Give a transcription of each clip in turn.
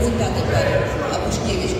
Бунда Татарин, Абушкевич.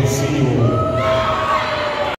venci